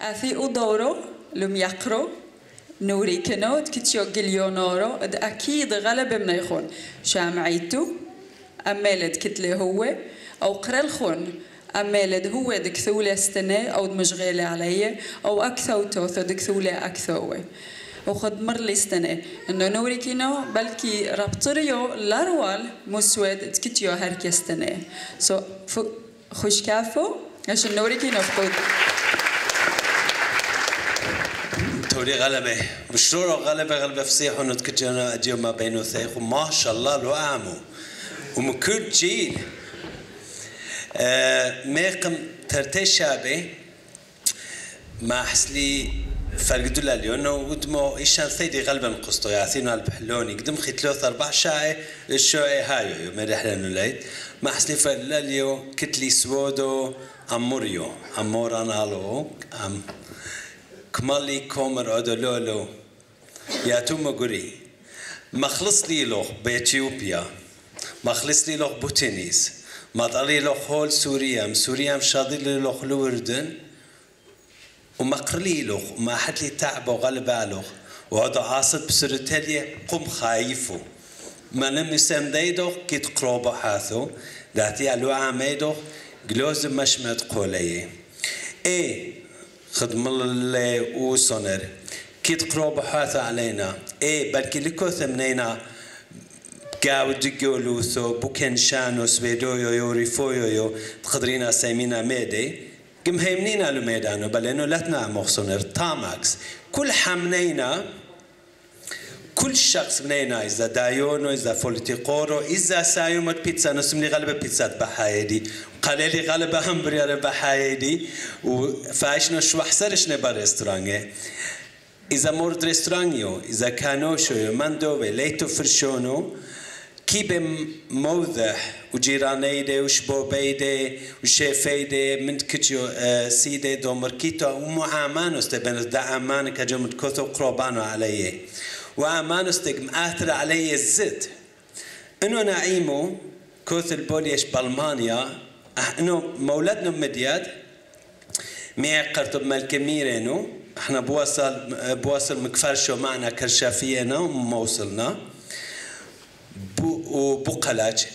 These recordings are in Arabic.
أثي أدورو لم يقرو نوري كنود كتشو جليونورو اد أكيد غلب من يخون شامعيتو أمالد كتلي هو أو قرالخون أمالد هو دك ثولة استنى أو مشغلة علي أو أكثو توثو دك ثولة أكثوه وخد مر لي استنى إنه نوري كينو بلكي رابطريو لاروال مسود تكتيو هركي استنى سو so, خوش كافو عشان نوري كينو فقود توري غلبة. بشرور غلبة غلبة فسيح ونتكتنا أجيو ما بينو ثيخ وما شاء الله لو أعمو ومن جيل آه ميقم ترتي شابي ما حسلي فرقدو لاليون ودمو إيشان ثيدي غلبة من قسطو. يعثينو البحلوني قدم خيتلوث أربع شاعي الشوعي هايو يوم رحلة نوليد ما حسلي فرلاليو كتلي سوودو أموريو أمورانالو أم كمالي كومر أدولولو يا توما قري مخلص لي له بإثيوبيا مخلص لي له بوتينيز ما طالي له خول سوريا سوريا مشاضي لي له الوردن ومقرلي له ما حد لي تعب وغلبة له وهذا عاصد بسرتلي قم خايفو ما لم يسم ديدو كيت قروبة حاثو داتي علو عميدو جلوز مشمت قولي إيه خدم الله وصنر. كيت قروب حاث علينا. إيه بلكي لكو ثمنينا. قاو دقو لوثو بوكن شانو سويدويو يو ريفويو يو تقدرينا سيمينا ميدي. قم هيمنينا لميدانو بل لتنا مخصنر. تاماكس. كل حمنينا كل شخص منينا إذا دايونو إذا فولتيقورو إذا سايومت بيتزا نسمني غلبة بيتزا بحايدي. قال لي غلبة همبرير بحايدي وفايشنا شو حسرش نبا ريستوراني إذا مورد ريستورانيو إذا كانوشو مندوبي ليتو فرشونو كيب موضح وجيرانيدي وشبوبيدي وشيفيدي من كتيو سيدي دومركيتو ومعامانو استبن دا امانك جمت كثو قربانو عليه وأمانو استقم آثر علي الزد. إنه نعيمو كوث البوليش بألمانيا. إنه مولدنا مدياد مي قرطب مالكميرينو إحنا بوصل بوصل مكفرشو معنا كرشافينا وموصلنا وبقلاج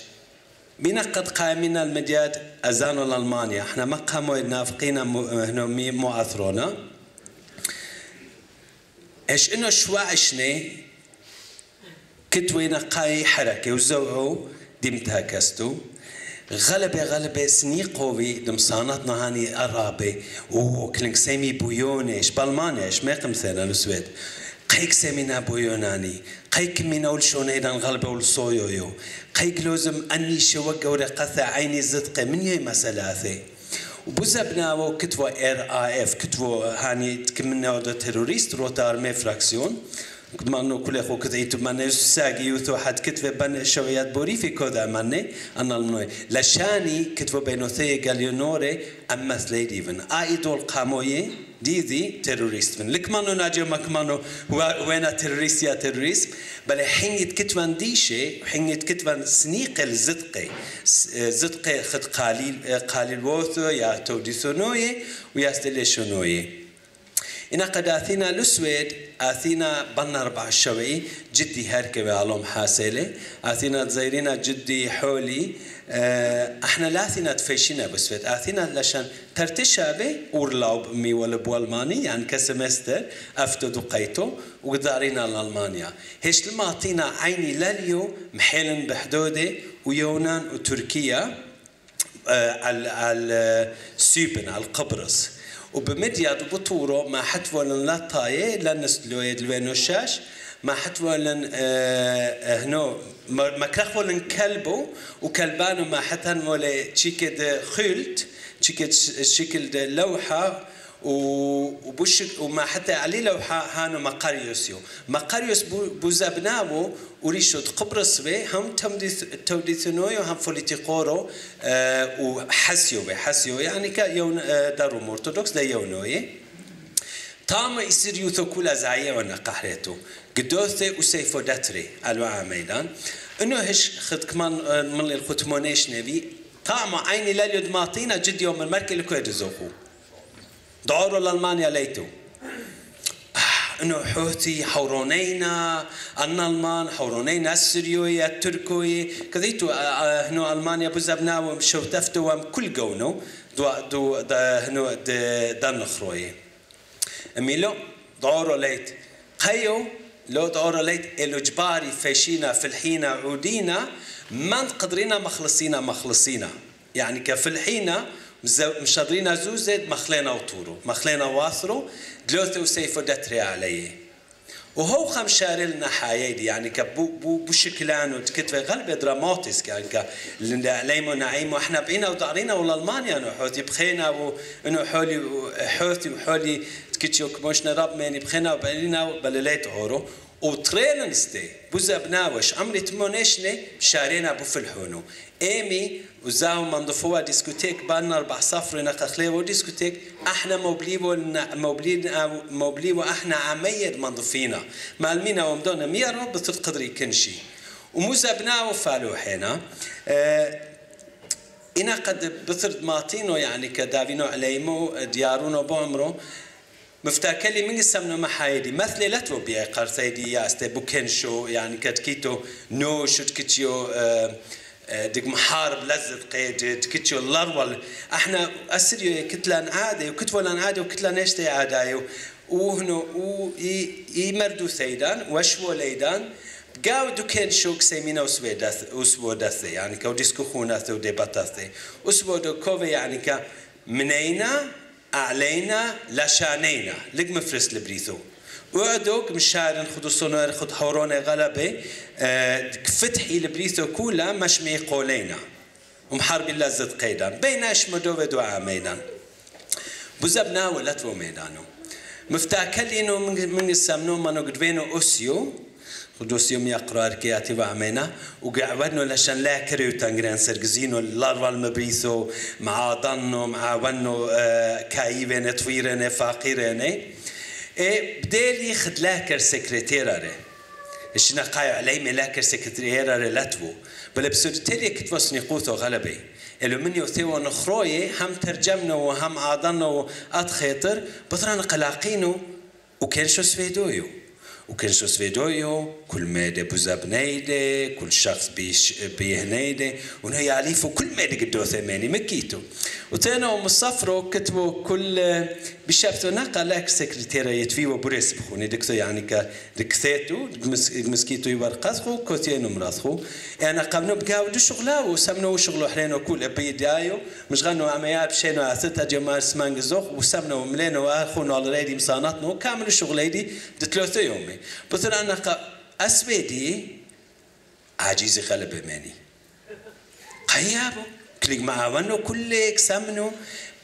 بنا قد قائمين المدياد أزانو الألمانيا إحنا ما قاموا نافقين هنا مو أثرونا. إيش إنه شواعشني كنت وين قاي حركة وزوعو دمتها كستو غلبة غلبة سني قوي دم صانتنا هاني أرابي وكلنك سيمي بويونيش بالمانيش ما يقم ثانا السويد. قيك سيمينا بويوناني قيك من أول شون إيدان غلبة والصويو قيك لوزم أني شوق ورقثة عيني زدقة من يي مسلاثي وبزبنا و كتبوا آر اي اف كتبوا هاني تكملنا ودو تيروريست كمان كل اخو كتيتو من ساقي يوثو حد كتبه بن شويات بوري في كودا مني أنا المنوي لشاني كتبوا بينوثي غاليونوري امث ليديفن ايدول قاموي ديذي تيروريست من لك مانو ناجي ما كمانو وين تيروريست يا تيروريست بل حين يتكتبن ديشي وحين يتكتبن سنيق الزدقي زدقي خد قليل قليل ووثو يا توديثونوي ويا ستيليشونوي إنا قد أثينا لسويد أثينا بنا ربع الشوي جدي هركبة علوم حاسلة أثينا زيرينا جدي حولي أحنا لا أثينا تفيشينا بسويد أثينا لشان ترتشابي أورلاو بمي ولا بوالماني يعني كسمستر أفتو دقيتو وقدارينا لألمانيا. هيش لما أعطينا عيني لليو محيلن بحدودي ويونان وتركيا على سيبن على قبرص وبمدياد بطورو ما حتولن لا طاية لنس لويد الوينوشاش ما حتولن آه هنو ما كرخولن كلبو وكلبانو ما حتن ولا تشيكد خلت تشيكد شكل لوحة وبوش وما حتى عليه لوحة هانو مقاريوسيو. مقاريوس بوزابناو وريشو قبرص به هم توديثنويو هم فوليتيقورو أه وحسيو به حسيو يعني كيون دارو مرتودوكس دا يونوي. تام يصير يوثو كولا زعية وأنا قهرتو قدوثي وسيفو داتري الوا ميدان. انه هش خد كمان من الختمونيش نبي. طعم عيني لاليود ماطينا جد يوم المركي لكو دعوروا لألمانيا ليتو. آه، إنه حوثي حورونينا ان المان حورونينا السوريوية التركوية كذيتو آه، آه، هنو ألمانيا بزبنا ومشوتفتو وم كل قونو. دو دو هنو دان خروي إميلو دعورو ليت. قيو لو دعورو ليت إلو جباري فيشينا في الحينة عودينا من قدرينا مخلصينا مخلصينا. يعني كفلحينا مشادرين زوزد مخلينا وطورو مخلينا واثرو دلوثو وسيفو دتري عليه وهو خم شارلنا حيادي يعني كبو بو بشكلان وتكتفي غالبا دراماتيس كان كا ليمو نعيم وإحنا بقينا ودارينا ولا المانيا انه حوتي بخينا وانه حولي حوتي وحولي تكتشو كموش نراب ماني بخينا وبقينا بلليت عورو وتريلنستي بوزابناوش عمري تمونشني شارينا بفلحونو ايمي وزاو منضفوا ديسكوتيك بان أربع صفر نقخلي ديسكوتيك إحنا موبليبو موبلين موبليبو إحنا عميد منضفينا مالمينا ومدونا مية رب بتقدري كنشي. ومزبناو فالو حينا. آه إنا قد بثرد ماتينو يعني كدافينو عليمو ديارونو بومرو مفتاكلي من السمنة محايدي مثل لا توبيا قرثيدي يا استي بوكنشو يعني كتكيتو نو شو تكتيو آه دق محارب لذة قيد تكتشو اللرول إحنا اسريو كتلان عادي وكتولان عادي وكتلان اشتي عادي وهنو و يمردو ثيدان وشو ليدان قاو دوكين شوك سيمينا وسويداث وسووداث يعني كو ديسكو خوناث وديباتاث وسوودو كوفي يعني كا منينا علينا لشانينا لق مفرس لبريثو وعدوك مشارن خدو صنوار خد حورون غلبة آه فتحي لبريثو كولا مش مي قولينا ومحارب لذة قيدان. بيناش مدو ودو عامينا بزبنا ولتو ميدانو. مفتاكلينو من السمنو منو قدوينو أسيو قدوس يوم يقرأ ركياتي وعمينا وقعودنا لشان لا كريو تنجرين سرقزينو لاروا المبريثو مع ضنو مع ونو آه كايبين تويرين فاقيرين e bdeli khidlaker sekreterare الشنا قايع علي ملاكر سكرتيرا رلاتو بل بسورتيري كتفوس نقوثو غلبي اللي من يوثيو نخروي هم ترجمنا وهم عاضنا وأتخيطر بطران قلاقينو وكان شو سويدويو وكان شو سفيدويو كل مادة بوزابنيدة كل شخص بيش بيهنيدة ونهي عليفو كل مادة قدو ثماني مكيتو. وتانا ومصفرو كتبوا كل بشافتو ناقا لاك سكرتيرا يتفيو بوريس بخوني. دكتو يعني كا دكثيتو مسكيتو يبرقصخو كوتينو مراسخو أنا قامنو بقاو دو شغلاو سمنو شغلو حلينو كل أبي دايو. مش غنو عميا بشينو عثتا جمال سمانجزوخ وسمنو ملينو اخونو الريدي مصاناتنو كامل شغليدي دتلوثو يومي. بطل أنا أسبيدي عاجز غلب ماني قيابو. كليك معاونو كلك سمنو.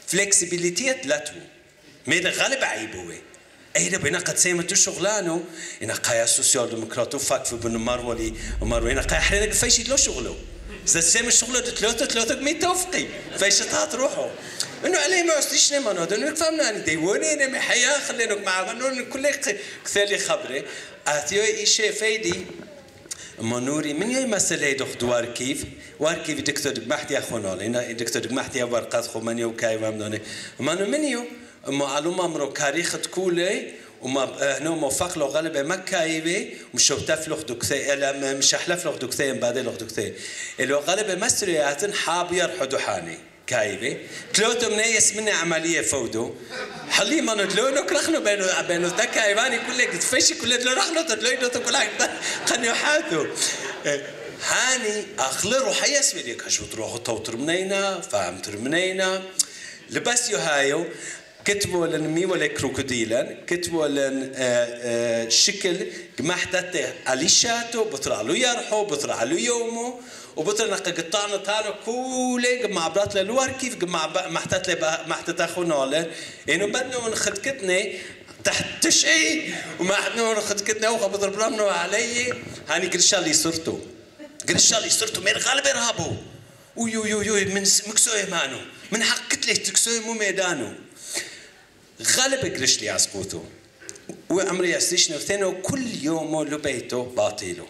فلكسبيليتيت لاتو. ميدا غالب عيبوه. ايدا بينا قد سيمتو شغلانو. إنا قايا سوسيال ديمقراطو فاك في بن مارولي ومارو. إنا قايا حرينا فايش لو شغلو. زاد سيم الشغل ثلاثة ثلاثة مي توفقي. فايش تهات روحو. انه عليه ما استيش ما نو دونك فهمنا أني ديوني أنا محيا خلينك مع انه كل كثير خبري. اتيو إيشي فايدي. منوري من يوم مسألة دخ دوار كيف؟ وار كيف دكتور محتي أخونا لنا دكتور محتي ورقات خو من يو كاي وامدوني. منو من يو؟ معلومة مرو كاريخ تقولي وما هنا موفق له غالب ما كايبي مش شوتف له دكتي الا مش احلف له دكتي بعد له دكتي اللي غالب مسريات حاب يرحو دحاني كايبي تلوتو من يسمني عملية فودو. حلي ما ندلونو كرخنو بينو بينو تكا ايواني كل فيش كل دلو رخنو تدلو يدو تقول قنيو حاتو هاني اخلي روحي اسمي ديك هشو تروحو توتر منينا فهمتر منينا لبس هايو كتبوا لن مي ولا كروكوديلا كتبوا لن شكل جمحتت عليشاتو بطرع له يرحو بطرع له يومو وبطر نق قطعنا تانو كولي مع برات للوار كيف مع محتت لي محتت اخونا له انه بدنا نخد كتني تحت تشعي وما حدنا نخد كتني أوخا بطر برامنو علي هاني قرشالي صرتو قرشالي صرتو مير غالب إرهابو. ويو يو يو من مكسوي مانو. من حق كتلي تكسوي مو ميدانو. غالب قرش لي اسبوتو وعمري استيشنو ثانو كل يوم لبيتو باطيلو.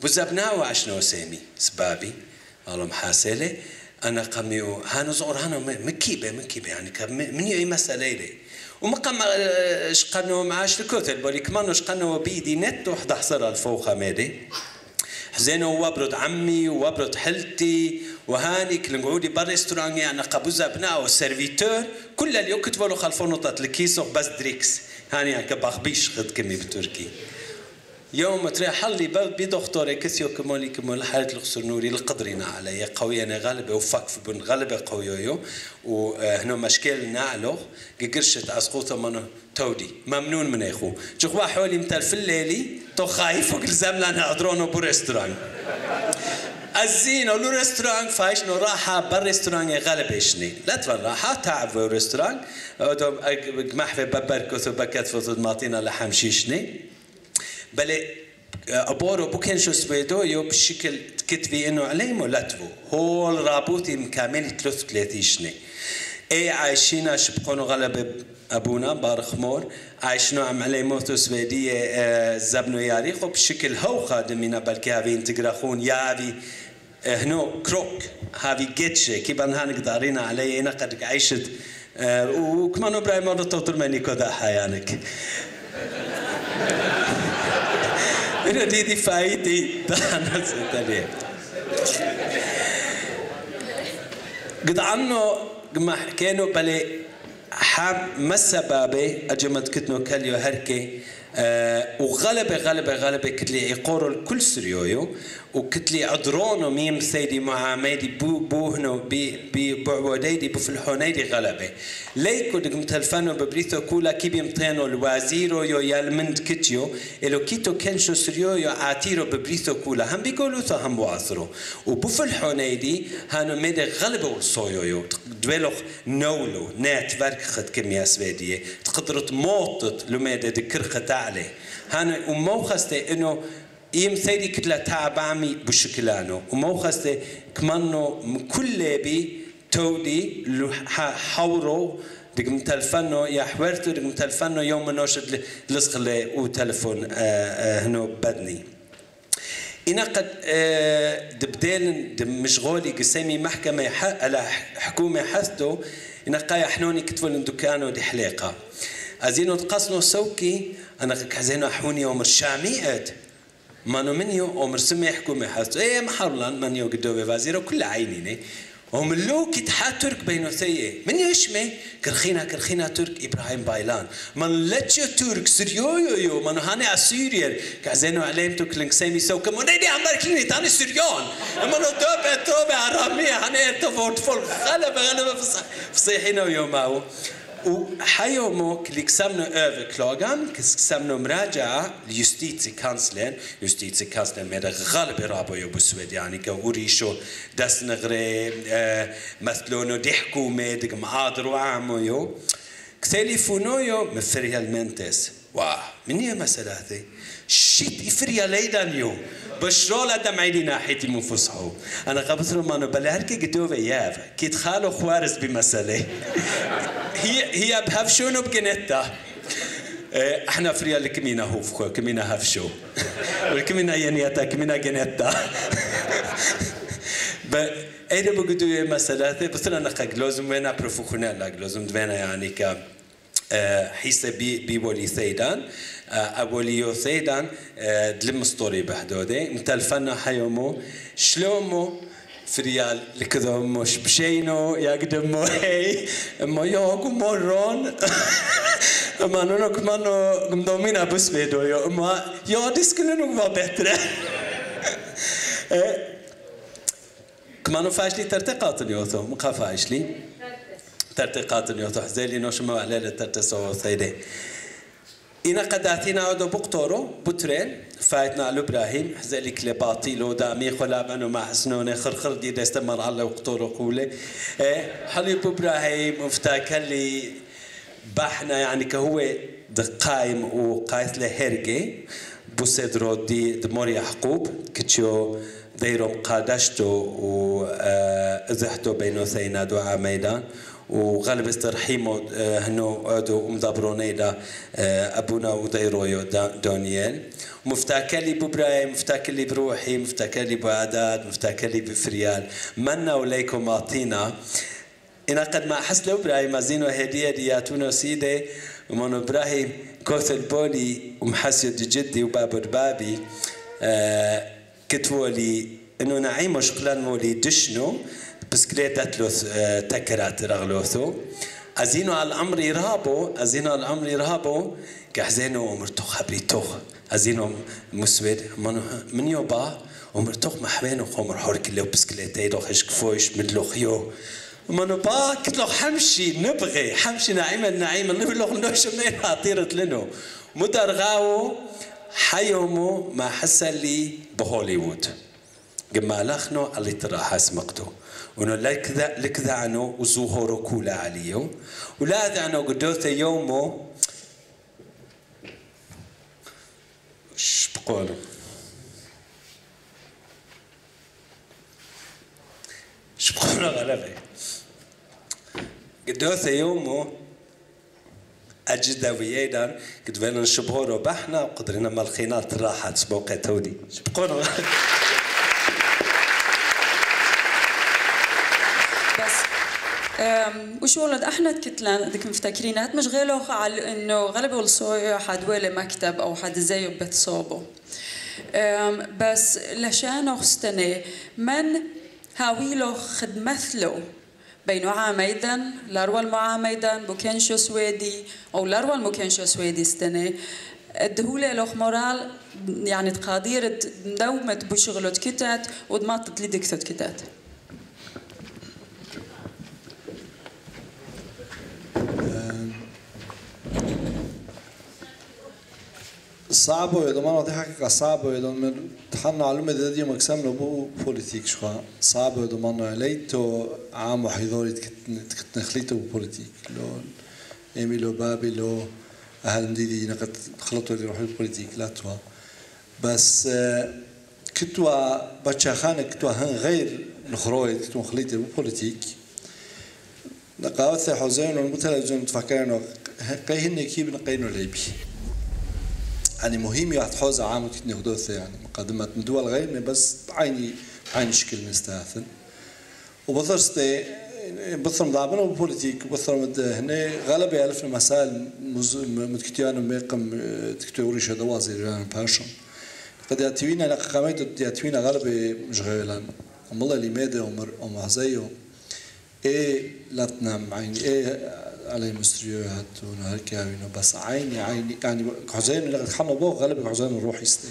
بزبنا وعشنا سامي سبابي قالوا محاسلة أنا قميو هانو زور هانو مكيبه مكيبه يعني من أي مسألة لي ومقام شقنو معاش الكتل بولي كمان شقنو بيدي نت وحدة حصر الفوخه ميدي حزينو وبرد عمي وبرد حلتي وهاني كل نقعدي بالريستوران يعني قبوزة ابناء والسيرفيتور كل اللي يكتبوا له خلفون نقطة الكيسو بس دريكس. هاني يعني كباخبيش خد كمي بتركي. يوم تري حلي بدكتور كسيو كمالي كمال حالة الخسر نوري القدرنا علي. قوية غالبة وفك في بن غالبة قوية وهنا مشكل نعلو. قرشت أسقوطة منه تودي. ممنون من أخو. جخوا حولي متل في الليلي تو خايف وكل زملان هدرونو بريستوران الزين ولو ريستوران فايش نو راحة بالريستوران غالبشني لا تفن راحة تعب في الريستوران ودوم محفي ببركوث وبكت فوتود ماطينا لحم شيشني بل أبورو سويدو يو بشكل كتبي إنه عليهم ولاتفو هول رابوتي مكامل ثلاث ثلاثيشني إي عايشين شبقونو غلب أبونا بارخ مور. عايشنو عم علي موتو سويدية آه، زبنو ياريخو بشكل هو خادمين بلكي هافي انتقراخون يافي آه، هنو كروك هافي جيتشي كيبان هانك دارينا علي إنا قد عيشت آه، وكمان أبراهيم مرة توتر مني كودا حيانك. Mira, di di fai di dana ستانية قد عنه ما كانوا بلي حام مسا بابي أجمد كتنو كاليو هركي وغلبة غلبة غلبة كتلي يقوروا الكل سريويو وكتلي عدرونو ميم سيدي معاميدي بو بوهنو بي بي بعوديدي بفلحونيدي غلبة. ليكو دقم تلفانو ببريثو كولا كي بيمتينو الوازيرو يو يالمند كتيو إلو كيتو كنشو سريو يو عاتيرو ببريثو كولا. هم بيقولوا ثو هم واثرو وبفلحونيدي هانو ميدي غلبة والصويو يو. دويلوخ نولو نات فرق خد كمية سويدية. تقدروا تموتت لو ميدي دكرخة تعلي هانو وموخستي انه إيم ثيري كتلا تعبامي بشكلانو. وموخستي كمانو كل بي تودي حورو دقم تلفنو يا حورتو دقم تلفنو يوم نوشد لسخلي وتلفون هنو بدني. إنا قد دبدال مشغولي قسمي محكمة على حكومة حثتو إنا قايا حنوني كتفو لندكانو دي حليقة. أزينو تقصنو سوكي أنا كحزينو حوني يوم الشاميات مانو منيو عمر سمي حكومة حثتو إيه محرلان منيو قدوبي فازيرو كل عينيني هم لو كت ترك بينو ثيه من يشمي كرخينا كرخينا ترك إبراهيم بايلان من لتشو ترك سريو يو يو من هاني أسيرير كعزينو عليم تو كلينك سيمي سو كمو نيدي عمر كليني تاني سريون من توبة توبة عرامية هاني تفوت فول. غلبة غلبة فصيحينا ويوماو وحيومو كلي كسمنو överklagan كسمنو مراجعة لجستيتي كانسلين جستيتي كانسلين ميدا غالب رابو يو بسويد يعني كوريشو دس نغري مثلونو دي حكومة دي معادر وعامو يو كتليفونو يو مفريال منتس واه من هي مسألة شيت إفريا ليدان يو بشرول دم عيني ناحيتي منفسحو أنا قبضت له ما بلا هركي قدوة ياف كيت خالو خوارز بمسألة هي هي بهفشون وبجنتا إيه، أحنا فريا لكمينا هوفكو كمينا هفشو والكمينا ينيتا كمينا جنتا ب ايدا بقدو مسألة بس أنا نقاق لازم وينا بروفوخونيلا لازم دوينا يعني ك إيه، حيسة بي بي بولي ثيدان ثيدان إيه، دلم ستوري بحدودي متلفنا حيومو شلومو فريال لكذا مش بشينو يقدم هي ما يوكو مرون ما نونو كمانو مدومين بس بيدو يو ما يا ديسكلن var bättre. كمانو فاشلي ترتقات اليوتو مقا فاشلي ترتقات اليوتو حزيلي نوش ما عليه ترتسو ثيدي إنا قداتينا عدو بقطورو بطرين فايتنا على إبراهيم حزالك لباطي لو دامي خلا بانو ما حسنوني خرخر دي دستمر على وقطورو قولي. إيه حليب إبراهيم افتاكر لي بحنا يعني كهو دقايم وقايت لهرجي بوسيدرو دي دمور يعقوب كتشو ديرو قادشتو و ازحتو بينو ثينا دعا ميدان. وغالب استرحيمو آه، هنو عدو مدبروني دا آه، ابونا وديرويو دونيال مفتاكلي ببراي مفتاكلي بروحي مفتاكلي بعداد مفتاكلي بفريال منا وليكم أعطينا. إن قد ما حس لو براي مازينو هدية دياتونو سيدي ومنو براهي كوثل بولي ومحسيو دي جدي وبابو بابي. آه كتولي إنه نعيمو شقلان مولي دشنو بسكليت أتلوث آه تكرات رغلوثو. أزينو على الأمر يرهابو أزينو على الأمر يرهابو كحزينو ومرتوخ حبريتوخ أزينو مسود من يوبا ومرتوخ محبينو قومر حورك اللي بسكليتي لو خشك فوش مدلو خيو منو با قلت له حمشي نبغي حمشي نعيمة نعيمة نبغي له نوش منين طيرت لنو. مدرغاو حيومو ما حس لي بهوليوود. قما لخنو اللي ترى حاس مقتو ونو لكذا لكذا عنو وزوهورو كولا عليو ولا ذا قدوث يومو إيش بقولوا إيش بقولوا غلبه قدوث يومو أجدا ويانا قد بينا نشبهورو بحنا وقدرنا مالخينات راحت سبوقة تودي شبقونو وش ولد إحنا كتلان مفتكرين هات مش غيلو على إنه غالبا الصويا حد ولا مكتب أو حد زيه بتصوبه. بس لشان استنى من هاويلو خدمثلو بين عاميدا لاروا المعاميدا بوكنشو سويدي أو لاروا الموكنشو سويدي استنى الدهولة لوخ مورال يعني تقادير دومت بشغلت كتات ودمطت لدكتت كتات. صعبه اذا ما نعطي حقك صعبه اذا من تحنا علومة دي مكسم بو بوليتيك شو صعبه اذا ما ليتو عام وحيدوري تكت نخليتو بوليتيك لو ايمي لو بابي لو أهل مديدي نقد خلطوا اللي يروحوا بوليتيك لا توا بس كتوا باتشا خانة كتوا هن غير نخروي كتوا خليتي بوليتيك نقاوث حوزين والمتلفزيون تفكرنا قيهن كيب نقينو ليبي يعني مهم يحفظ عام كتني غدوثة يعني مقدمة من دول غير بس بعيني بعين شكل مستاثن وبثرستي بثرم ضابنا وبوليتيك بثرم هنا غالب يعرف مسائل متكتيان ميقم تكتوري شهد وزير جان باشن قد ياتوينا لك قامت ياتوينا غالب مشغولا أم الله ميدا عمر أم عزيو إيه لا تنام عيني إيه علي مستريوهات ونهاركاوين بس عيني عيني يعني حزين اللي حنا بو غالبا حزين الروح يستي.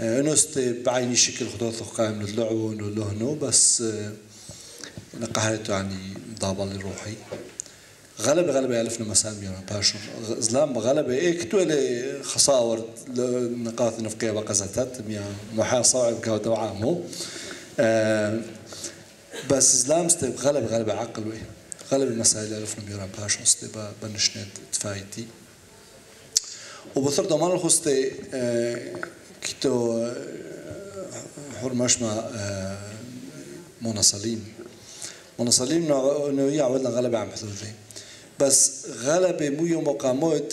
انه استي بعيني شكل خدوث قائم للعون ولهنو بس نقهرته يعني ضابل روحي غلبة غلبة يعرفنا مسام يوم. باشون زلام غلبة إيه كتولي خصاور نقاط نفقية بقى زتت ميا محا صعب كوتو عامو أه بس زلام استي غلبة غلبة عقل ويه غالب المسائل اللي عرفنا بيران باشون استي بنشنت تفايتي وبثر ضمان الخستي كتو حرمش ما مونا سليم مونا سليم انه عودنا غلبة عم حدودي بس غلبة مو مقامات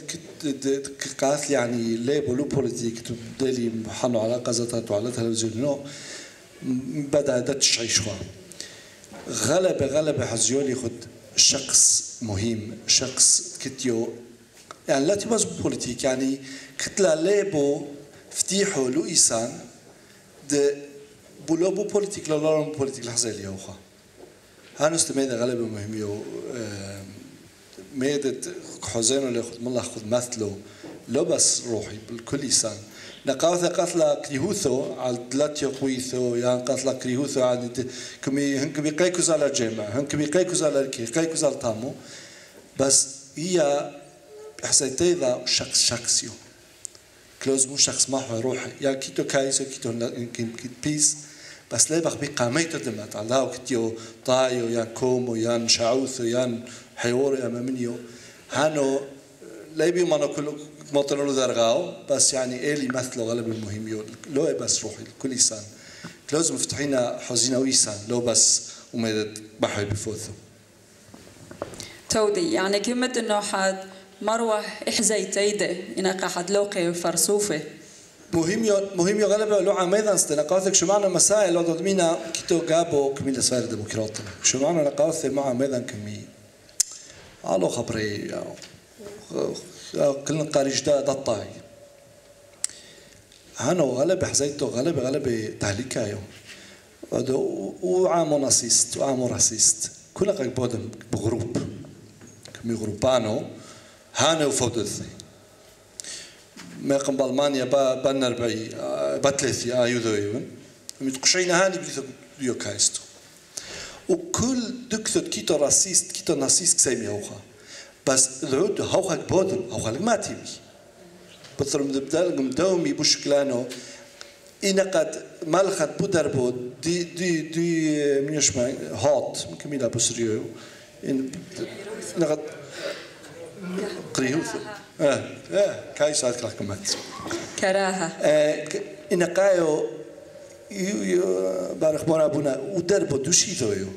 لي يعني ليه بولو بوليتيك تبدلي حنو على قزتها وعلى تلفزيون نو بدا تشعي شوى غلبة غلبة حزيولي خد شخص مهم شخص كتيو. يعني لا تبغى بوليتيك يعني كتلا ليبو فتيحو لو إيسان د بولوبو بوليتيك لا لا بوليتيك لحظة اللي هو هانو استميدا غالبا مهميو ميدت حزينو اللي خد مالله خد مثلو. لو بس روحي بالكل إيسان نقاوث قتلا كريهوثو على دلاتيو قويثو يعني قتلا كريهوثو عادي كمي هن كمي قيكوز على الجامع هن كمي قيكوز على الكي قيكوز على تامو بس هي حسيتي ذا شخص شخصيو كلوز مو شخص هو روحي يا كيتو كايسو كيتو كيت بيس بس لا بخ بقاميتو دمت على كتيو طايو يا كومو يا شعوثو يا حيور يا ممنيو هانو لا ما مطلون درغاو بس يعني إلي مثلوا غالب المهم لو بس روحي كل إنسان لازم مفتحين حزينة ويسان لو بس ومدد بحر بفوثو فودي يعني كلمة إنه حد مروح إحزي تيدة إنك حد لوقي فرصوفة مهم يو مهم يو غلبة لو عميدا استنقاثك شو معنى مسائل لو ضمينا كيتو جابو كمية سفير ديمقراطنا شو معنى نقاث مع عميدا كمية على خبري قارج دا دطاي هانو غلبة حزيتو غلبة غلبة تهليكايو. وعامو ناسيست وعامو راسيست. كل قاك بودم بغروب. كمي غروبانو هانو فودثي ما قم بالمانيا با بنر بي بتلثي ايو ذويون متقشين هاني بليثو بيو كايستو وكل دكتور كيتو راسيست كيتو ناسيست سيمي هوخا بس العود هوخا بودم هوخا ما تيمي. بطر مدبدال مدومي بوشكلانو إن قد ملخت بودربو دي دي دي من يشمع هات كميلا بسريو إن نقد قريوث آه آه كاي ساعات كلاكمات كراهة إن قايو بارخ مورا بونا ودربو دوشي ذويو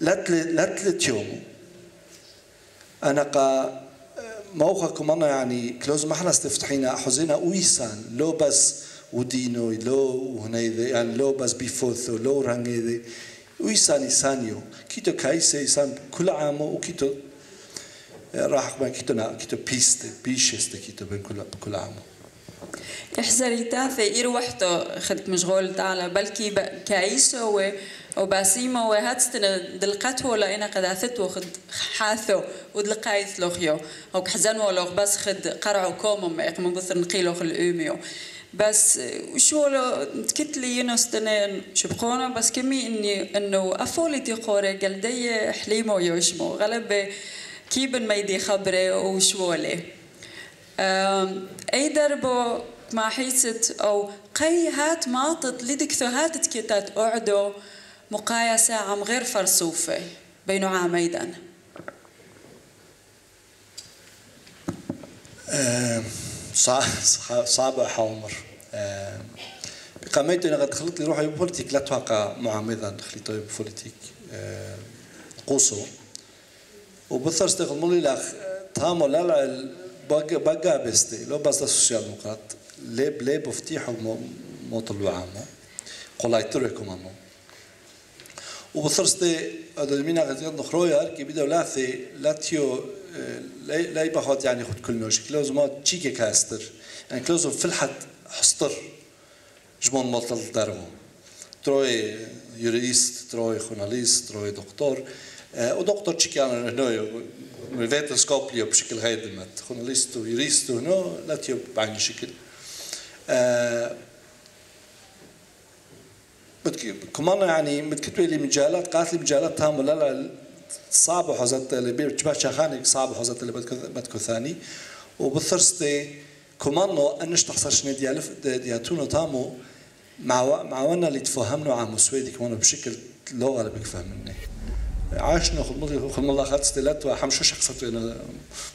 لاتل لاتل يوم أنا قا موقعكم أنا يعني كلوز ما إحنا استفتحينا حزينا ويسان لو بس ودينو لو هنيذي يعني لو بس بيفوثو لو رانجيذي ويسان يسانيو كيتو كايسي يسان كل عام وكيتو راح ما كيتو نا كيتو بيست بيشست كيتو بين كل كل عام. احزري تاثي إروحتو خدك مشغول تعالى بلكي كايسو وباسيما وهاتستنا دلقته لأنا قد أثتو خد حاثو ودلقايث لوخيو أو كحزنو لوخ بس خد قرعو كومم يقوم بثر نقيلو خل الأوميو. بس وشو لو تكتلي ينستنين شبقونا بس كمي إني إنه أفولتي قوري قلدي حليمو يوشمو غلب كيبن ميدي خبري وشوالي أي دربو ما حيست أو قي هات ماطت لدك هات تكتات أعدو مقايسة عم غير فرصوفة بينو عاميدا صعب صعبة حومر. قاميت أنا قد خلطت لي روحي بوليتيك لا توقع معامضا خليته بوليتيك. قوسو. وبثرت استغل لي لأخ تامو لا بقى بستي لو بس السوشيال ديمقراط ليب ليب افتيحوا موطل وعامو قولاي تركم امو وبثرستي ادمينا قد يضن خرويا كي بدو لاثي لاتيو لا يبخد يعني خد كل مش كلوز ما تشيكي كاستر يعني كلوز في الحد حستر جمون مطل درغو تروي يوريست تروي journalist تروي دكتور ودكتور تشيكي أنا هنا vetenskapliga بشكل غير دمت journalist ويوريست هنا لا تيو بعين شكل كمان يعني متكتبه لي مجالات قالت لي مجالات تامة لا لا صعبة حوزت اللي بيرتبه شاخاني صعبة حوزت اللي بدكو ثاني وبالثرستي كمانو انش تحصل شنو ديالف دياتونو تامو مع مع وأنا اللي تفهمنا عن مسويدي كمان بشكل لغه اللي بيفهمني عاشنا خدمتي خدم الله خدت لا توهم شو شخصت أنا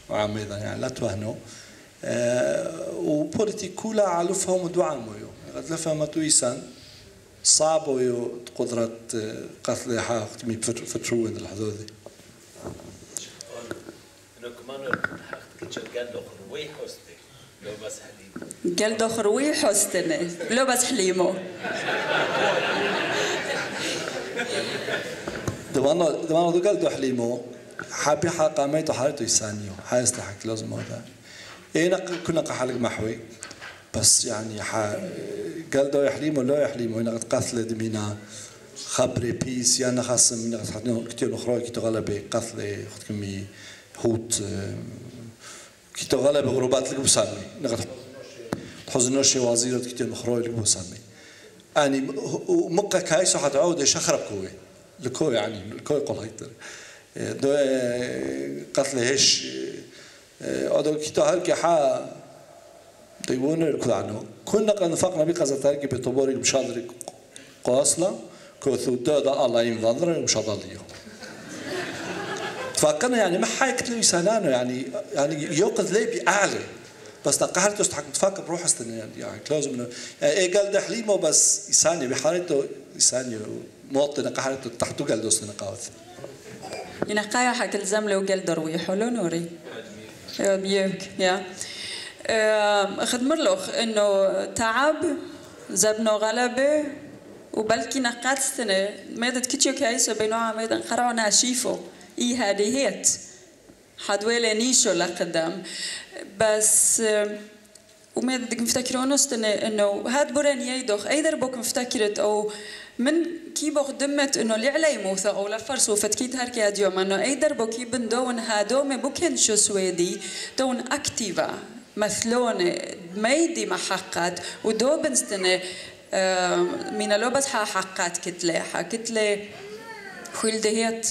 عاميدا يعني لا توهنو أه وبوليتيك كلها علفهم ودعامو قد لفهمتو إيسان صعب ويو قدرة قتل حق مي فترو عند الحدود قال دو خروي حستني لو بس حليمو. دوانا دوانا دو قال دو حليمو حابي حلقة ميتو حالتو يسانيو حايس تحك لازم هذا إيه كنا قحلق محوي بس يعني ح... قال دو يحليمو لا يحليمو هنا قد قتل دمينا خبري بيس يانا خاصة من قد حدنا كتير أخرى كتير غلبة قتل خد كمي هوت كتير غلبة غروبات لك بسامي حزن شي وزيرة كتير أخرى لك بسامي يعني مقا كايسو حتعود شخرب كوي لكوي يعني لكوي قول هيتر دو قتل هش أدو كتير هالكي حا طيبون الكلانو كنا قد نفقنا بقزة تاركي بطبوري مشادري قاسلا كوثو دا الله ينظر مشاداليو تفكرنا يعني ما حايك لي سنانو يعني يعني يوقظ لي بأعلى بس تقهرت تستحق تفكر بروح استنى يعني يعني لازم إيه قال ده حليمه بس يساني بحالته يساني موطن قهرته تحته قال دوست نقاوث ينقايا حق الزملة وقال دروي حلو نوري. يا بيك يا. خدمر لوخ انه تعب زبنو غلبة وبلكي نقات سنة ميدت كتشو كايسو بينوها ميدن قرعنا شيفو إي هادي هيت. حدويلة نيشو لقدام. بس آم، وما بدك مفتكرون انه هاد بران يدوخ أيدر بوك مفتكرت أو من كي بوخ دمت إنه اللي علي موثا أو لفرس وفتكيت هركي هاد يوم انه ايدر بوكي بن دون هادو ما بوكن شو سويدي دون أكتيفا. مثلون ميدي محقات ودو بنستنى من لو بس حقات كتلة. كتلة خيل دهيت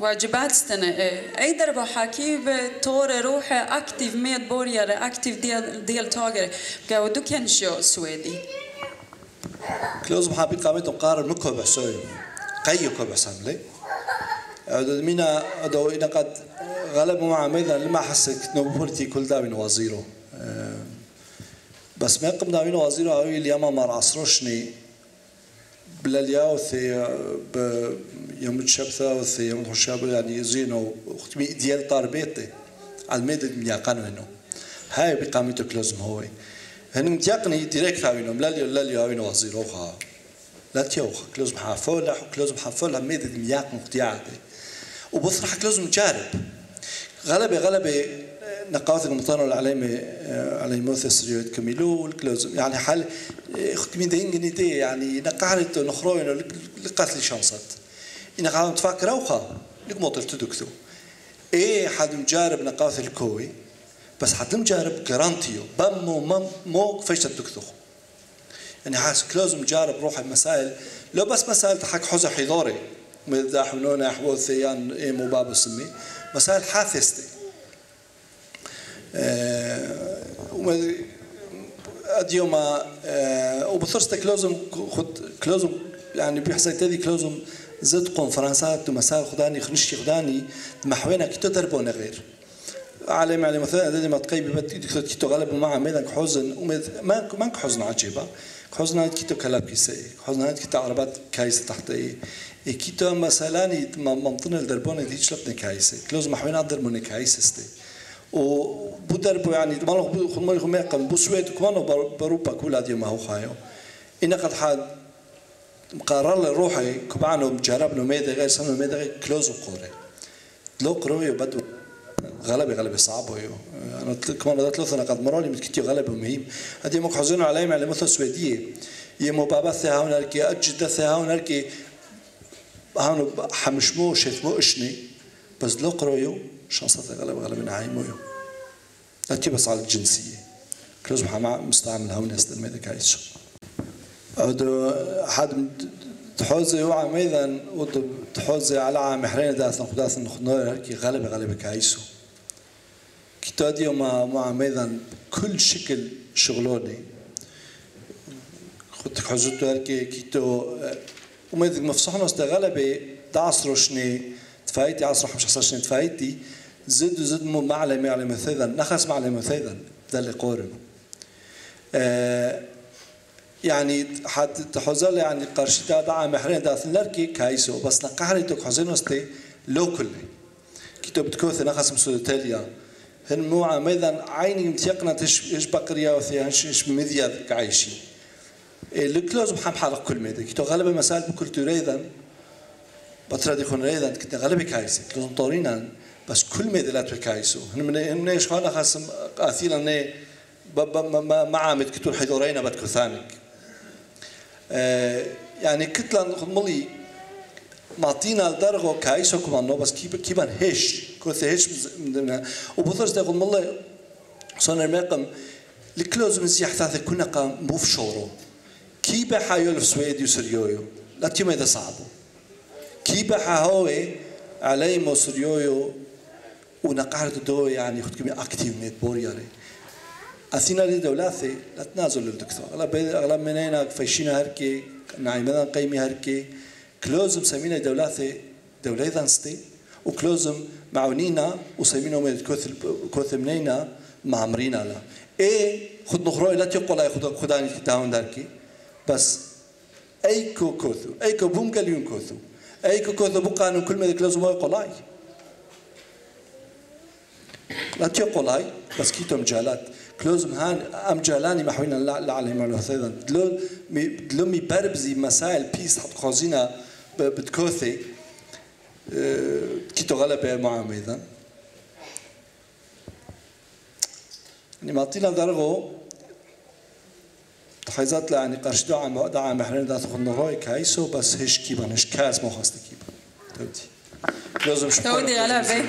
واجبات استنى إيه. أي دربو حكي بطور روحي أكتيف ميد بورير أكتيف ديال ديال تاجر قاو دو كان شو سويدي. كلوز محابي قامت مقارن مكو بحسوي قيو كو بحساملي أدو مينا أدو إنا قد غلب مع ميدا لما حسك نوبورتي كل داوين وزيرو أه، بس ما قم داوين وزيرو أوي اليوم مار عصروشني بلا الياو ثي يوم الشبثة وثي يوم الشاب يعني زينو ديال تربيتي على الميد مياقانو هنو هاي بقامته كلوزم هوي هن متيقني ديريكت هاوينو لا لا ليو هاوينو وزيرو خا لا تيوخ كلوزم حافولا كلوزم حافولا ميد مياق مقتيعتي وبصرح كلوزم جارب غلبة غلبة نقاط المطار على على موث سريوت كميلو الكلوزم يعني حال ختمين دين جنيتي يعني نقارت نخروين لقتل شانسات إن قاعد تفكر أوخا لك موتر تدكتو إيه حد مجارب نقاط الكوي بس حد مجارب جرانتيو بمو مم مو فيش تدكتو يعني حاس كلوزم جارب روح المسائل. لو بس مسائل تحك حوزة حضوري مداح ونونا حبو ثيان إيه مو باب سمي مسائل حاثستي أه أديوما أه وبثرست كلوزم خد كلوزم يعني بيحصل تدي كلوزم زد كونفرنسات ومسائل خداني خنشي خداني محوينا كتو دربونا غير. على على مثلا دي ما تقيبي بت كتو غلب مع ميدان حزن. ما ما حزن عجيبه حزن كتو كلاب كيسي حزن كتو عربات كايسه تحت كتو مثلا ممطن الدربونه دي شلبنا كايسه كلوز محوينا دربونا كايسه استي وبدربو يعني مالو خمال خمال قم بسويت كمانو بروبا كل هذه ما هو خايو. إن قد حد مقرر روحي كبعنو مجرب ميدا غير سنة ميدا غير كلوز وقوري لو قروي بدو غلبي غلبي صعب ويو. أنا كمان بدات لوثنا قد مرالي متكتي غلبي مهم هذه مك حزن علي على مثل سويدية. يمو بابا ثها هنالك اجد ثها هنالك هانو حمشمو شتمو إشني. بس لو قرويو شانسات غلبي غلبي نعيمو يو لا بس على الجنسية. كلوز مع مستعمل هون يستلم هذا كايسو أدو حد تحوزي وعى ميدان تحوزي على عام حرين داثن خداثن خنور هركي غلبة غلبة كايسو. كتو ديو مع ميدان كل شكل شغلوني. خدت حوزتو هركي كتو وميدك مفصحنا استغلبة دعصرو شني تفايتي عصر شني تفايتي. زد زد مو معلم معلم ثيدا نخس معلم ثيدا ده اللي آه يعني حد تحوزل يعني قرشتا دعا محرين دا ثلركي كايسو. بس نقهري توك حوزين وستي لو كله كتو بتكوث نخس مسودتاليا هن مو عميدا عيني متيقنا تش إيش بقريا وثيان إيش مذيا كعيشي. الكلوز محام حالق كل ميدا كتو غالبا مسائل بكل تريدا بطرد يكون ريدا كتو غالبا كايسي كلوز مطورينا بس كل ميدلات بكايسو من من إيش خاله خاصم اثيلا ني ما عامد كتور حضورينا بدكو ثانك يعني كتلا ملي معطينا الدرجة كايسو كمان بس كيب كيبان هيش كوث هيش وبثرس تاخذ ملي صار المقام الكلوز من زيح ثلاثة كنا قام موف شورو كيبا حيول في سويدي وسريويو لا تيما إذا صعبو كيبا حهوي علي مصريويو ونقعد دو يعني خد كمية أكتيف ميت بورياري أثينا لي دولاتي لا تنازل للدكتور أغلب أغلب من هنا فيشينا هركي نعيمنا قيمي هركي كلوزم سمينا دولاتي دولة ذنستي وكلوزم معونينا وسمينا ميت كوث كوث منينا معمرينا لا إيه خد نخروي لا تقول لا خد خداني تاون داركي بس أي كو كوثو أي كو بوم كليون كوثو اي كوكو بقى انه كل ما لازم قلاي لا تي قلاي بس كيتو مجالات كلوزم هان ام جالاني محوينا لا عليهم على ثيدا دلو مي دلو مي بربزي مسائل بيس حط خازينا بتكوثي كيتو غلبة معهم أيضا يعني معطينا درغو تحيزات يعني قرش دعا دعا محرين ذات خن روي كايسو بس هش كيبان هش كاس مو خاصة كيبان تودي لازم شكرا تودي غلبة